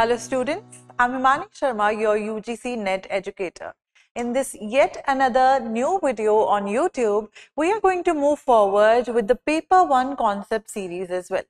Hello students, I'm Himani Sharma, your UGC NET educator. In this yet another new video on YouTube, we are going to move forward with the paper 1 concept series as well,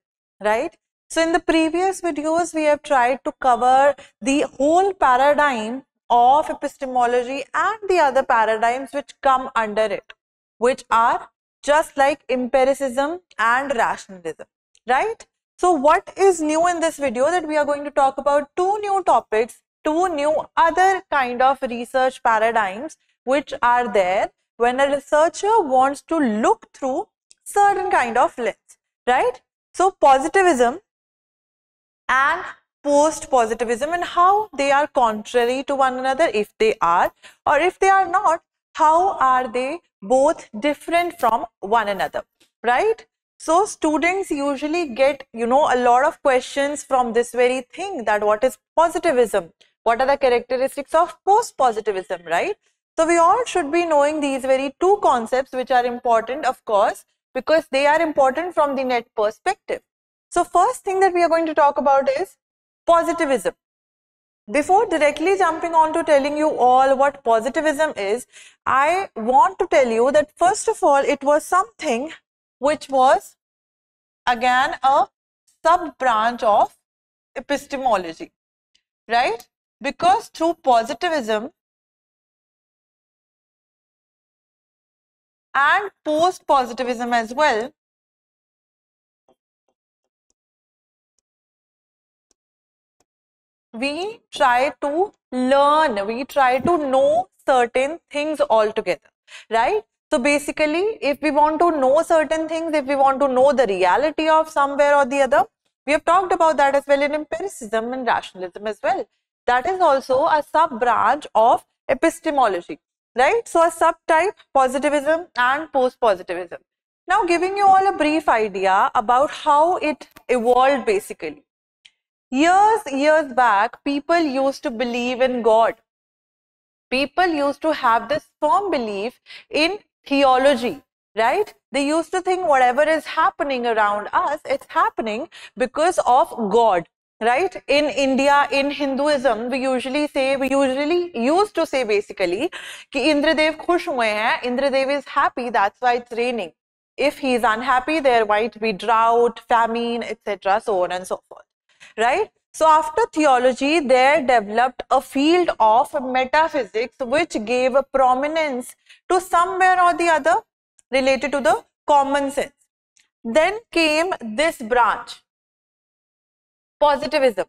right? So in the previous videos, we have tried to cover the whole paradigm of epistemology and the other paradigms which come under it, which are just like empiricism and rationalism, right? So what is new in this video that we are going to talk about two new topics, two new other kind of research paradigms which are there when a researcher wants to look through certain kind of lens, right? So positivism and post-positivism and how they are contrary to one another if they are or if they are not, how are they both different from one another, right? So students usually get, you know, a lot of questions from this very thing that what is positivism? What are the characteristics of post-positivism, right? So we all should be knowing these very two concepts which are important, of course, because they are important from the net perspective. So first thing that we are going to talk about is positivism. Before directly jumping on to telling you all what positivism is, I want to tell you that first of all, it was something which was again a sub branch of epistemology, right? Because through positivism and post positivism as well, we try to learn, we try to know certain things altogether, right? So basically, if we want to know certain things, if we want to know the reality of somewhere or the other, we have talked about that as well in empiricism and rationalism as well. That is also a sub branch of epistemology, right? So a subtype, positivism and post-positivism. Now giving you all a brief idea about how it evolved basically. Years, years back, people used to believe in God. People used to have this firm belief in theology, right? They used to think whatever is happening around us, it's happening because of God, right? In India, in Hinduism, we usually say, we usually used to say basically, ki Indradev khush hai, Indradev is happy, that's why it's raining. If he is unhappy, there might be drought, famine, etc., so on and so forth, right? So after theology, there developed a field of metaphysics which gave a prominence to somewhere or the other related to the common sense. Then came this branch, positivism.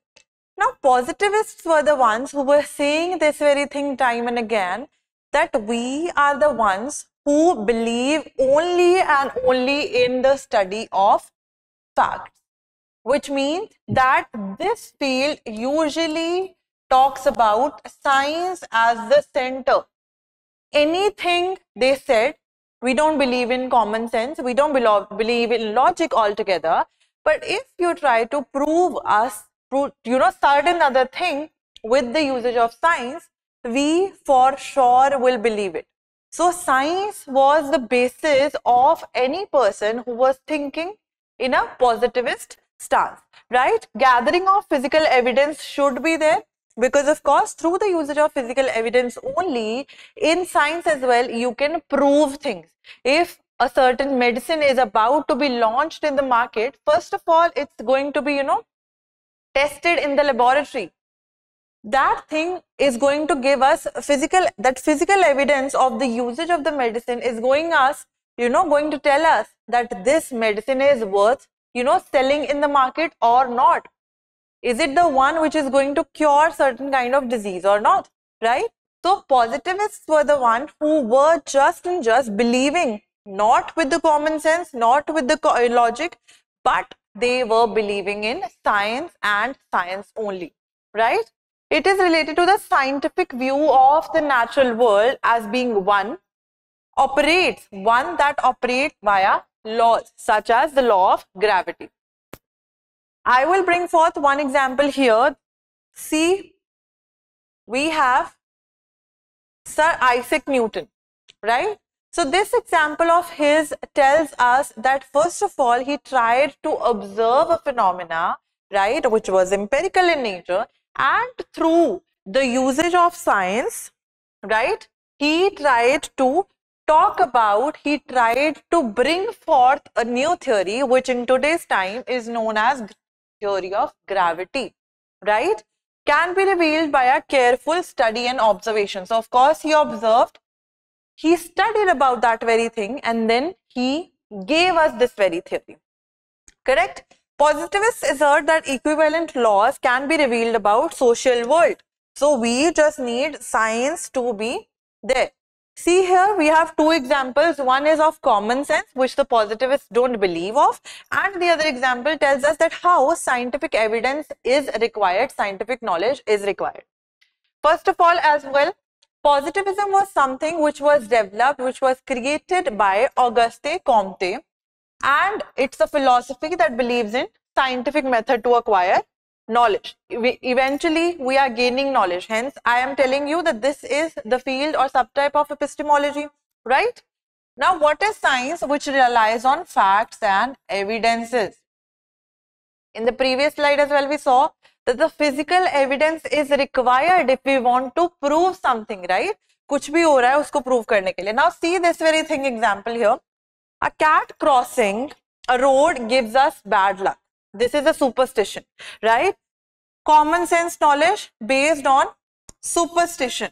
Now positivists were the ones who were saying this very thing time and again that we are the ones who believe only and only in the study of facts which means that this field usually talks about science as the center. Anything they said, we don't believe in common sense, we don't believe in logic altogether. But if you try to prove us, you know, certain other thing with the usage of science, we for sure will believe it. So science was the basis of any person who was thinking in a positivist right? Gathering of physical evidence should be there because of course through the usage of physical evidence only in science as well you can prove things. If a certain medicine is about to be launched in the market, first of all it's going to be you know tested in the laboratory that thing is going to give us physical that physical evidence of the usage of the medicine is going us you know going to tell us that this medicine is worth you know, selling in the market or not? Is it the one which is going to cure certain kind of disease or not? Right? So positivists were the one who were just and just believing, not with the common sense, not with the logic, but they were believing in science and science only, right? It is related to the scientific view of the natural world as being one, operates, one that operates via laws such as the law of gravity. I will bring forth one example here. See, we have Sir Isaac Newton, right? So this example of his tells us that first of all, he tried to observe a phenomena, right, which was empirical in nature. And through the usage of science, right, he tried to talk about, he tried to bring forth a new theory, which in today's time is known as theory of gravity, right? Can be revealed by a careful study and observation. So, of course, he observed, he studied about that very thing, and then he gave us this very theory. Correct? Positivists assert that equivalent laws can be revealed about social world. So we just need science to be there. See here, we have two examples. One is of common sense, which the positivists don't believe of. And the other example tells us that how scientific evidence is required, scientific knowledge is required. First of all, as well, positivism was something which was developed, which was created by Auguste Comte and it's a philosophy that believes in scientific method to acquire knowledge. We, eventually, we are gaining knowledge. Hence, I am telling you that this is the field or subtype of epistemology, right? Now, what is science which relies on facts and evidences? In the previous slide as well, we saw that the physical evidence is required if we want to prove something, right? कुछ भी हो रहा है उसको prove करने के लिए. Now, see this very thing example here. A cat crossing a road gives us bad luck. This is a superstition, right? Common sense knowledge based on superstition.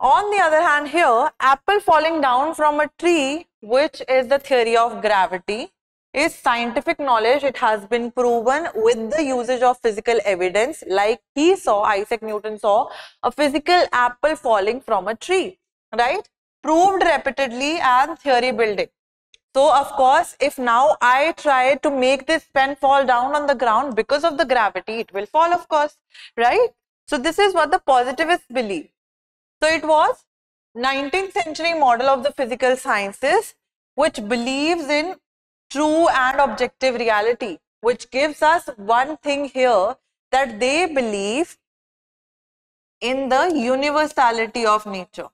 On the other hand here, apple falling down from a tree, which is the theory of gravity, is scientific knowledge. It has been proven with the usage of physical evidence like he saw, Isaac Newton saw, a physical apple falling from a tree, right? Proved repeatedly and theory building. So of course, if now I try to make this pen fall down on the ground because of the gravity, it will fall of course, right? So this is what the positivists believe. So it was 19th century model of the physical sciences which believes in true and objective reality, which gives us one thing here that they believe in the universality of nature.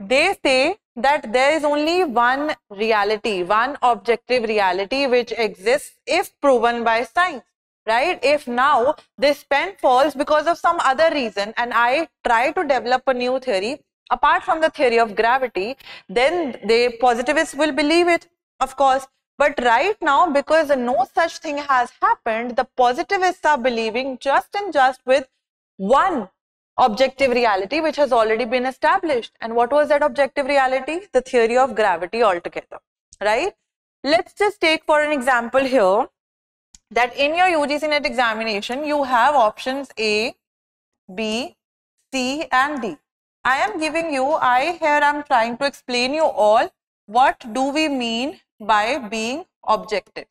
They say that there is only one reality, one objective reality which exists if proven by science, right? If now this pen falls because of some other reason and I try to develop a new theory, apart from the theory of gravity, then the positivists will believe it, of course. But right now, because no such thing has happened, the positivists are believing just and just with one objective reality which has already been established. And what was that objective reality? The theory of gravity altogether, right? Let's just take for an example here that in your UGC NET examination, you have options A, B, C and D. I am giving you, I here I am trying to explain you all what do we mean by being objective.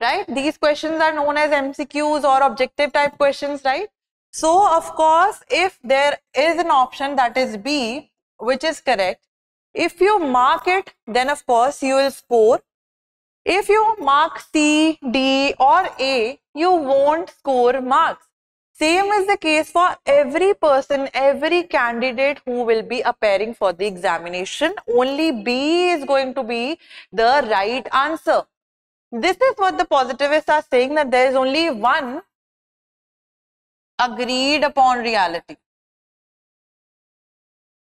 Right? These questions are known as MCQs or objective type questions, right? So, of course, if there is an option that is B, which is correct, if you mark it, then of course you will score. If you mark C, D or A, you won't score marks. Same is the case for every person, every candidate who will be appearing for the examination. Only B is going to be the right answer. This is what the positivists are saying that there is only one agreed upon reality.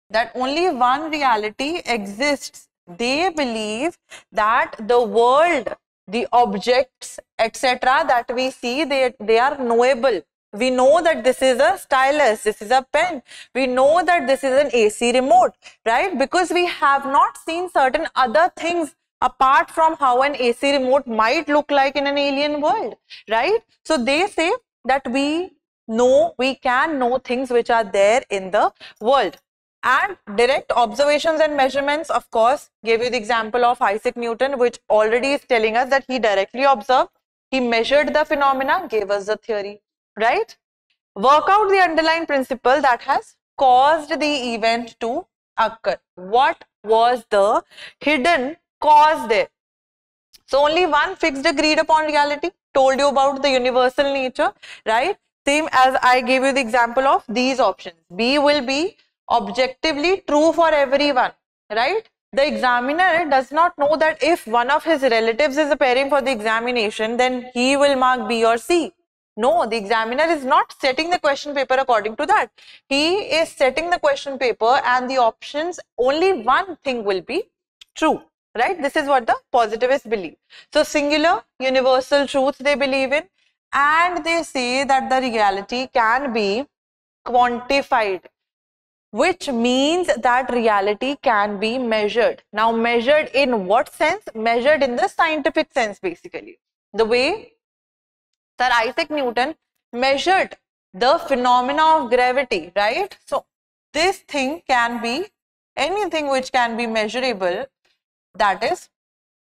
That only one reality exists. They believe that the world, the objects, etc. that we see, they, they are knowable we know that this is a stylus, this is a pen. We know that this is an AC remote, right? Because we have not seen certain other things apart from how an AC remote might look like in an alien world, right? So they say that we know, we can know things which are there in the world. And direct observations and measurements, of course, gave you the example of Isaac Newton, which already is telling us that he directly observed, he measured the phenomena, gave us the theory right? Work out the underlying principle that has caused the event to occur. What was the hidden cause there? So only one fixed agreed upon reality told you about the universal nature, right? Same as I gave you the example of these options. B will be objectively true for everyone, right? the examiner does not know that if one of his relatives is appearing for the examination, then he will mark B or C. No, the examiner is not setting the question paper according to that. He is setting the question paper and the options, only one thing will be true, right? This is what the positivists believe. So singular, universal truths they believe in and they say that the reality can be quantified which means that reality can be measured. Now, measured in what sense? Measured in the scientific sense, basically. The way Sir Isaac Newton measured the phenomena of gravity, right? So, this thing can be anything which can be measurable that is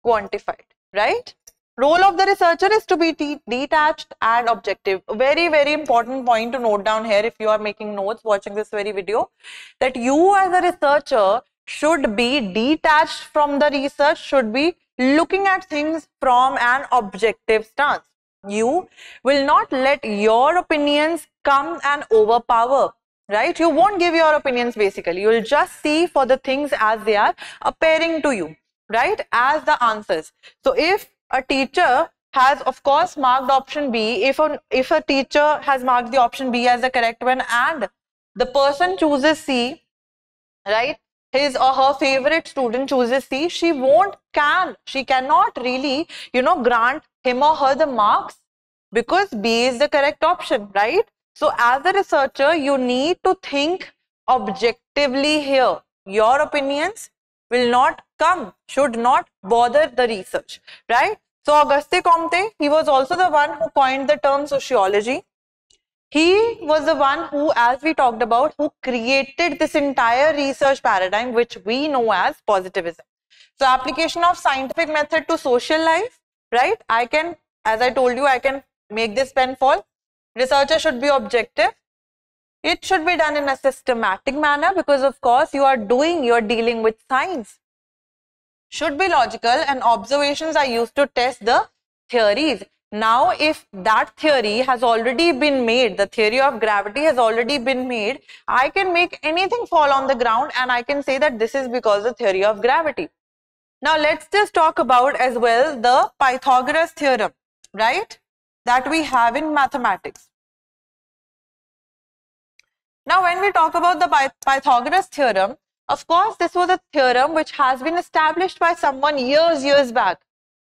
quantified, right? Role of the researcher is to be detached and objective. Very, very important point to note down here if you are making notes watching this very video that you as a researcher should be detached from the research, should be looking at things from an objective stance. You will not let your opinions come and overpower right? You won't give your opinions basically. You will just see for the things as they are appearing to you, right? As the answers. So if a teacher has of course marked option B. If a, if a teacher has marked the option B as the correct one and the person chooses C, right? His or her favorite student chooses C, she won't can, she cannot really, you know, grant him or her the marks because B is the correct option, right? So as a researcher, you need to think objectively here. Your opinions will not come, should not bother the research, right? So Auguste Comte, he was also the one who coined the term sociology. He was the one who, as we talked about, who created this entire research paradigm, which we know as positivism. So application of scientific method to social life, right? I can, as I told you, I can make this pen fall. Researcher should be objective. It should be done in a systematic manner because of course you are doing, you are dealing with science should be logical and observations are used to test the theories. Now, if that theory has already been made, the theory of gravity has already been made, I can make anything fall on the ground and I can say that this is because the theory of gravity. Now, let's just talk about as well the Pythagoras theorem, right? That we have in mathematics. Now, when we talk about the Pythagoras theorem, of course, this was a theorem which has been established by someone years, years back.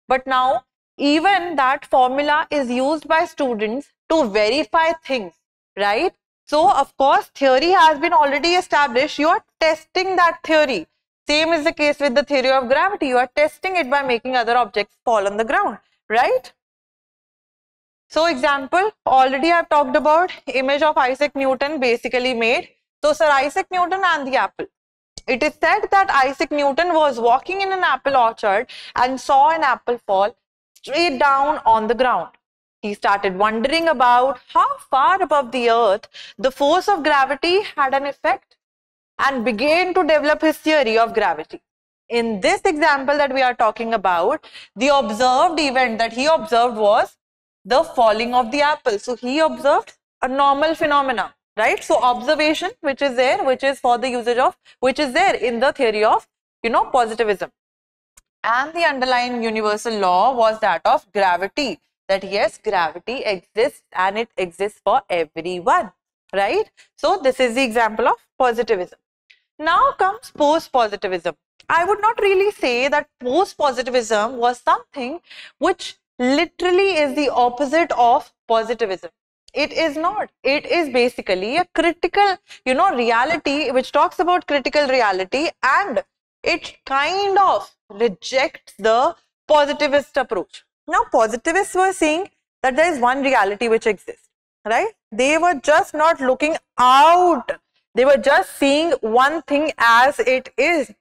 But now, even that formula is used by students to verify things, right? So, of course, theory has been already established. You are testing that theory. Same is the case with the theory of gravity. You are testing it by making other objects fall on the ground, right? So, example, already I have talked about image of Isaac Newton basically made. So, Sir Isaac Newton and the apple. It is said that Isaac Newton was walking in an apple orchard and saw an apple fall straight down on the ground. He started wondering about how far above the earth the force of gravity had an effect and began to develop his theory of gravity. In this example that we are talking about, the observed event that he observed was the falling of the apple. So he observed a normal phenomena right? So observation which is there which is for the usage of which is there in the theory of you know positivism. And the underlying universal law was that of gravity that yes gravity exists and it exists for everyone. Right? So this is the example of positivism. Now comes post positivism i would not really say that post positivism was something which literally is the opposite of positivism it is not. It is basically a critical you know reality which talks about critical reality and it kind of rejects the positivist approach. Now positivists were saying that there is one reality which exists right? They were just not looking out. They were just seeing one thing as it is.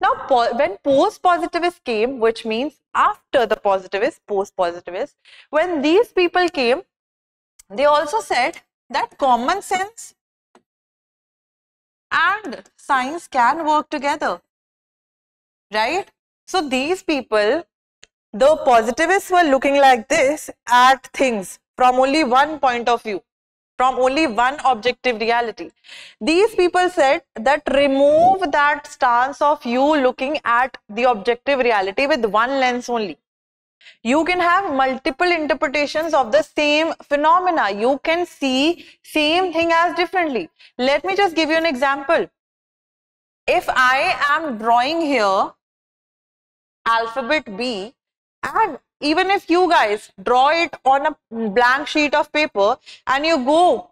Now when post positivists came which means after the positivists post positivists when these people came they also said that common sense and science can work together. Right? So these people, the positivists were looking like this at things from only one point of view. from only one objective reality. These people said that remove that stance of you looking at the objective reality with one lens only. You can have multiple interpretations of the same phenomena. You can see same thing as differently. Let me just give you an example. If I am drawing here alphabet B and even if you guys draw it on a blank sheet of paper and you go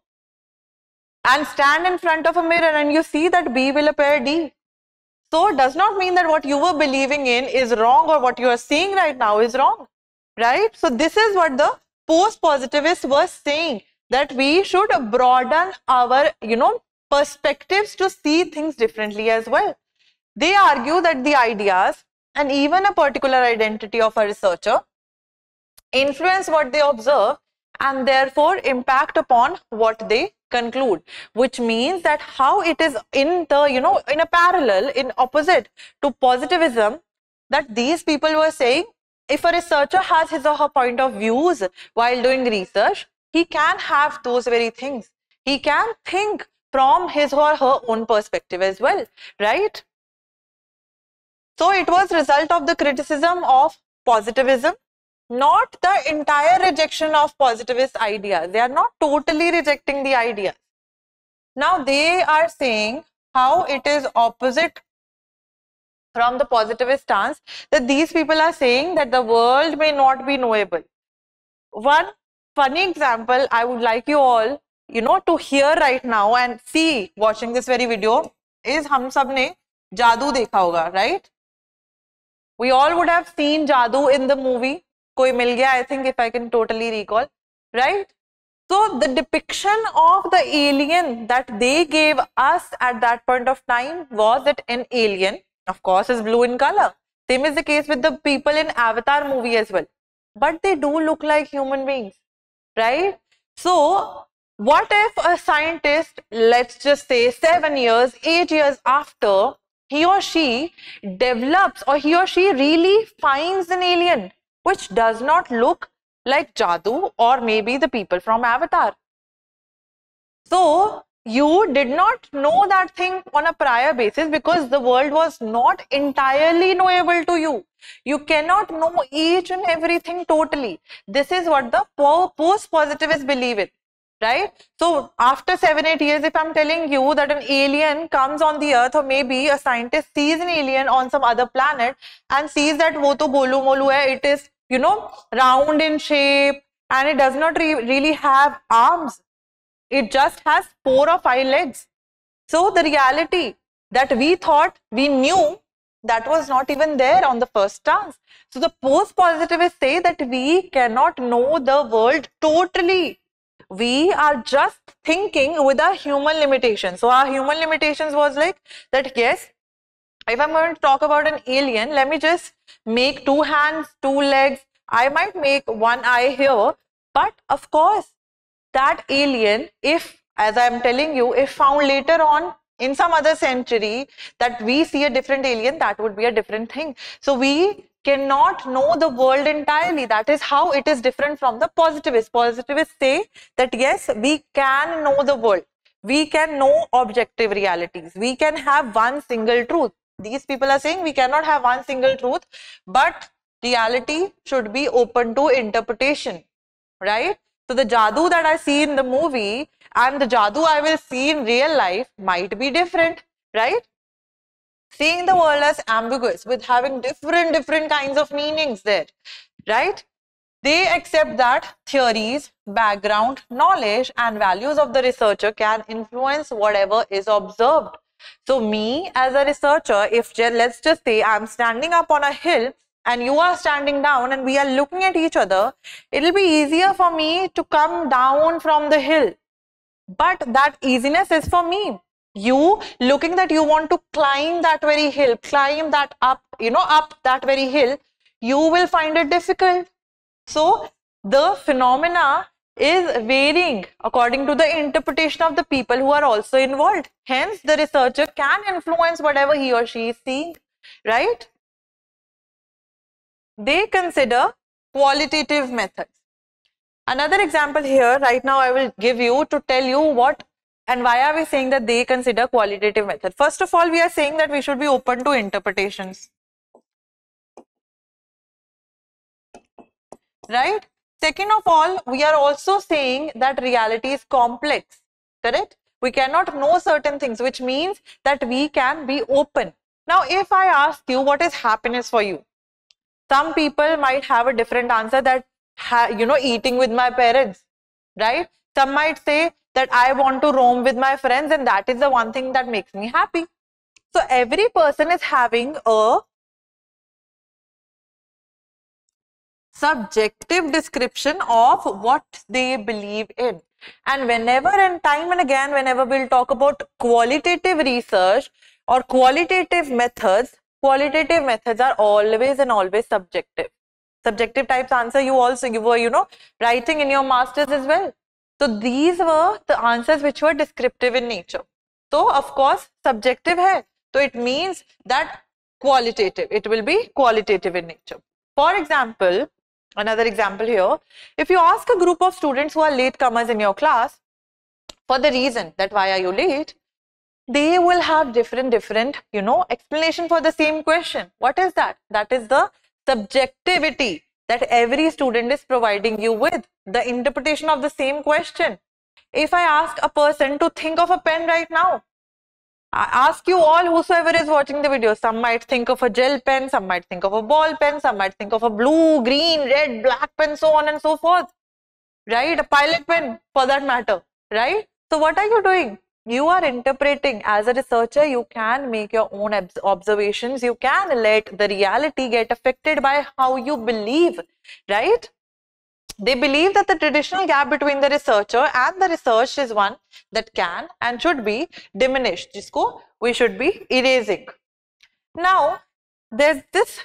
and stand in front of a mirror and you see that B will appear D. So it does not mean that what you were believing in is wrong or what you are seeing right now is wrong, right? So this is what the post-positivists were saying that we should broaden our, you know, perspectives to see things differently as well. They argue that the ideas and even a particular identity of a researcher influence what they observe and therefore impact upon what they conclude which means that how it is in the you know in a parallel in opposite to positivism that these people were saying if a researcher has his or her point of views while doing research he can have those very things. He can think from his or her own perspective as well right? So it was result of the criticism of positivism, not the entire rejection of positivist ideas. They are not totally rejecting the ideas. Now they are saying how it is opposite from the positivist stance that these people are saying that the world may not be knowable. One funny example I would like you all, you know, to hear right now and see watching this very video is हम सब ने जादू देखा होगा, right? We all would have seen Jadoo in the movie. Koi mil gaya, I think, if I can totally recall. Right? So the depiction of the alien that they gave us at that point of time was that an alien, of course, is blue in color. Same is the case with the people in Avatar movie as well. But they do look like human beings, right? So what if a scientist, let's just say seven years, eight years after he or she develops or he or she really finds an alien which does not look like Jadoo or maybe the people from Avatar. So, you did not know that thing on a prior basis because the world was not entirely knowable to you. You cannot know each and everything totally. This is what the post-positivists believe in right? So after seven, eight years, if I'm telling you that an alien comes on the earth or maybe a scientist sees an alien on some other planet and sees that wo to golu molu hai, it is, you know, round in shape and it does not re really have arms. It just has four or five legs. So the reality that we thought we knew that was not even there on the first chance. So the post-positivists say that we cannot know the world totally we are just thinking with our human limitations. So our human limitations was like that, yes, if I'm going to talk about an alien, let me just make two hands, two legs. I might make one eye here, but of course, that alien, if, as I'm telling you, if found later on in some other century that we see a different alien, that would be a different thing. So we cannot know the world entirely. That is how it is different from the positivists. Positivists say that yes, we can know the world. We can know objective realities. We can have one single truth. These people are saying we cannot have one single truth, but reality should be open to interpretation, right? So the jadoo that I see in the movie and the jadoo I will see in real life might be different, right? Seeing the world as ambiguous with having different different kinds of meanings there right? They accept that theories background knowledge and values of the researcher can influence whatever is observed. So me as a researcher if let's just say i'm standing up on a hill and you are standing down and we are looking at each other it'll be easier for me to come down from the hill. But that easiness is for me you looking that you want to climb that very hill climb that up you know up that very hill you will find it difficult. So the phenomena is varying according to the interpretation of the people who are also involved. Hence the researcher can influence whatever he or she is seeing right? They consider qualitative methods. Another example here, right now I will give you to tell you what and why are we saying that they consider qualitative method. First of all, we are saying that we should be open to interpretations. Right? Second of all, we are also saying that reality is complex. Correct? We cannot know certain things, which means that we can be open. Now, if I ask you what is happiness for you, some people might have a different answer that you know, eating with my parents, right? Some might say that I want to roam with my friends and that is the one thing that makes me happy. So every person is having a subjective description of what they believe in. And whenever and time and again, whenever we'll talk about qualitative research or qualitative methods, qualitative methods are always and always subjective subjective types answer you also you were you know writing in your masters as well so these were the answers which were descriptive in nature. So of course subjective hai so it means that qualitative it will be qualitative in nature. For example another example here if you ask a group of students who are late comers in your class for the reason that why are you late they will have different different you know explanation for the same question. What is that? That is the subjectivity that every student is providing you with, the interpretation of the same question. If I ask a person to think of a pen right now, I ask you all, whosoever is watching the video, some might think of a gel pen, some might think of a ball pen, some might think of a blue, green, red, black pen, so on and so forth. Right? A pilot pen for that matter. Right? So what are you doing? You are interpreting as a researcher you can make your own observations. You can let the reality get affected by how you believe right? They believe that the traditional gap between the researcher and the research is one that can and should be diminished. Jisko we should be erasing. Now there's this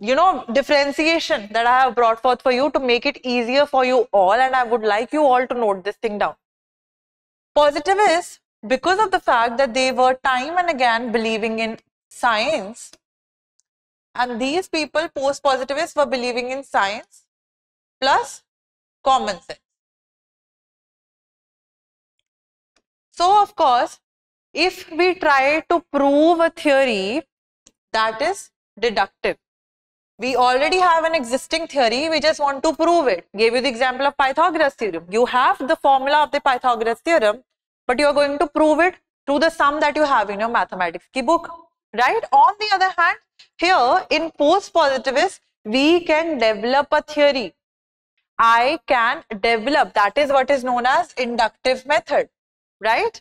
you know differentiation that i have brought forth for you to make it easier for you all and i would like you all to note this thing down Positivists, because of the fact that they were time and again believing in science, and these people, post-positivists, were believing in science plus common sense. So, of course, if we try to prove a theory that is deductive, we already have an existing theory, we just want to prove it. Gave you the example of Pythagoras theorem. You have the formula of the Pythagoras theorem, but you are going to prove it through the sum that you have in your mathematics key book, right? On the other hand, here in post-positivist, we can develop a theory. I can develop, that is what is known as inductive method, right?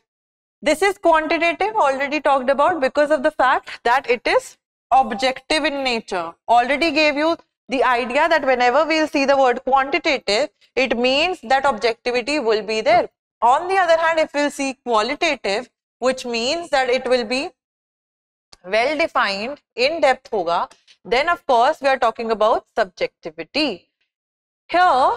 This is quantitative, already talked about because of the fact that it is objective in nature. Already gave you the idea that whenever we'll see the word quantitative, it means that objectivity will be there. On the other hand, if we'll see qualitative, which means that it will be well defined, in depth hoga, then of course we are talking about subjectivity. Here,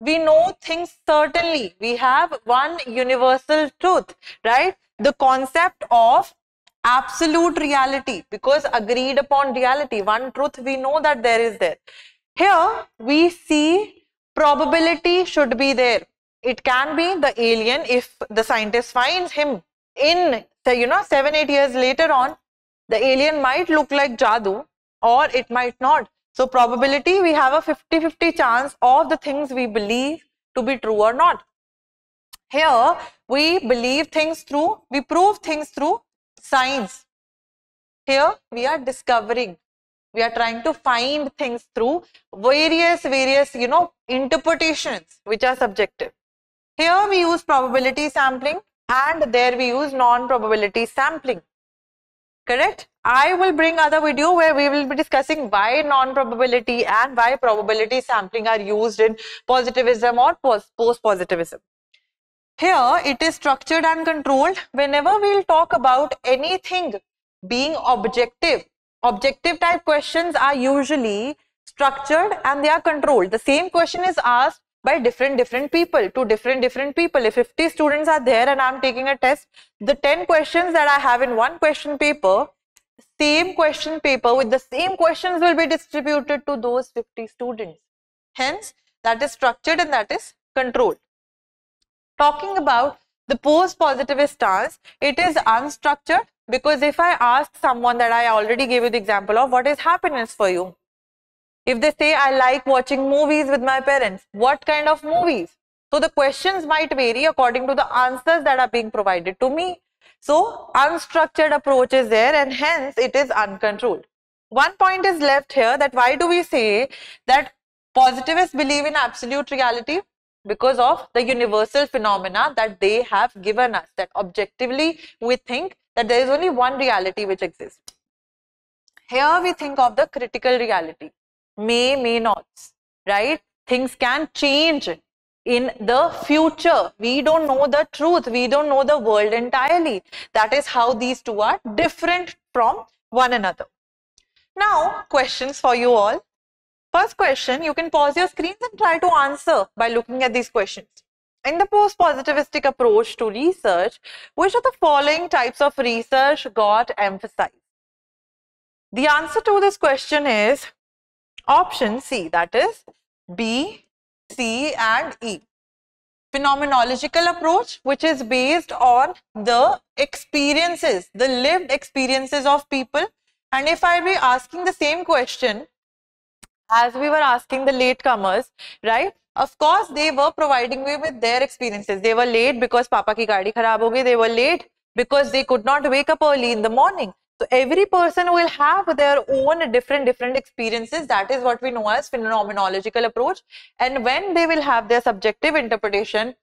we know things certainly. We have one universal truth, right? The concept of absolute reality because agreed upon reality, one truth we know that there is there. Here, we see probability should be there it can be the alien if the scientist finds him in say you know seven eight years later on the alien might look like jadoo or it might not. So probability we have a 50 50 chance of the things we believe to be true or not. Here we believe things through we prove things through science. Here we are discovering we are trying to find things through various various you know interpretations which are subjective here we use probability sampling and there we use non-probability sampling. Correct? I will bring other video where we will be discussing why non-probability and why probability sampling are used in positivism or post-positivism. Here it is structured and controlled. Whenever we'll talk about anything being objective, objective type questions are usually structured and they are controlled. The same question is asked by different different people to different different people. If 50 students are there and i'm taking a test the 10 questions that i have in one question paper same question paper with the same questions will be distributed to those 50 students. Hence that is structured and that is controlled. Talking about the post-positivist stance, it is unstructured because if I ask someone that I already gave you the example of what is happiness for you, if they say I like watching movies with my parents, what kind of movies? So the questions might vary according to the answers that are being provided to me. So unstructured approach is there and hence it is uncontrolled. One point is left here that why do we say that positivists believe in absolute reality? Because of the universal phenomena that they have given us that objectively we think that there is only one reality which exists. Here we think of the critical reality may, may not, right? Things can change in the future. We don't know the truth. We don't know the world entirely. That is how these two are different from one another. Now, questions for you all. First question, you can pause your screens and try to answer by looking at these questions. In the post-positivistic approach to research, which of the following types of research got emphasized? The answer to this question is option C, that is B, C and E. Phenomenological approach, which is based on the experiences, the lived experiences of people. And if I be asking the same question as we were asking the latecomers, right? Of course, they were providing me with their experiences. They were late because Papa ki gaadi kharab ho gayi. They were late because they could not wake up early in the morning. So every person will have their own different different experiences. That is what we know as phenomenological approach. And when they will have their subjective interpretation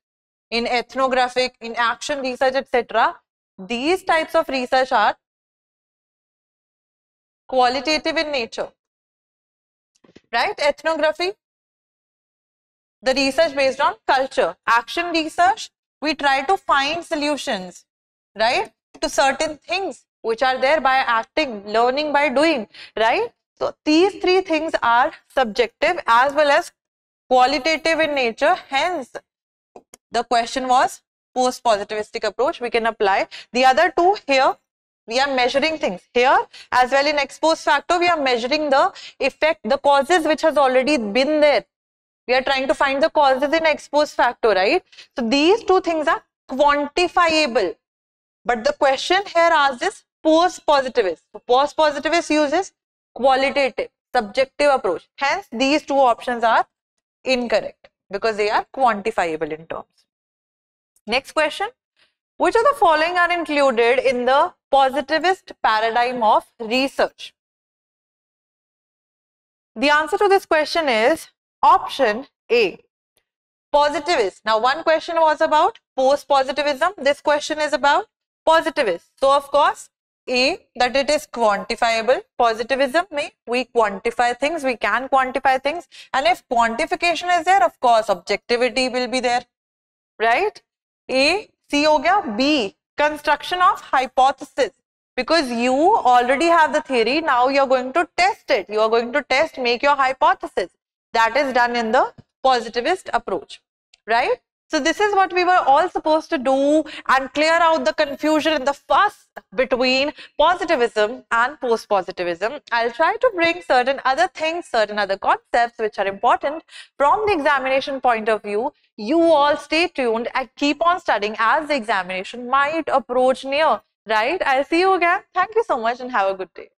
in ethnographic, in action research, etc., these types of research are qualitative in nature. Right? Ethnography, the research based on culture. Action research, we try to find solutions, right, to certain things which are there by acting, learning by doing, right? So these three things are subjective as well as qualitative in nature. Hence, the question was post-positivistic approach we can apply. The other two here, we are measuring things. Here as well in ex post facto, we are measuring the effect, the causes which has already been there. We are trying to find the causes in ex post facto, right? So these two things are quantifiable. But the question here asks is post-positivist. Post-positivist uses qualitative, subjective approach. Hence, these two options are incorrect because they are quantifiable in terms. Next question. Which of the following are included in the positivist paradigm of research? The answer to this question is option A. Positivist. Now, one question was about post-positivism. This question is about positivist. So, of course, a, that it is quantifiable. Positivism we quantify things, we can quantify things. And if quantification is there, of course, objectivity will be there. Right? A, C ho gaya. B, construction of hypothesis. Because you already have the theory, now you are going to test it. You are going to test, make your hypothesis. That is done in the positivist approach. Right? So this is what we were all supposed to do and clear out the confusion in the fuss between positivism and post-positivism. I'll try to bring certain other things, certain other concepts which are important from the examination point of view. You all stay tuned and keep on studying as the examination might approach near, right? I'll see you again. Thank you so much and have a good day.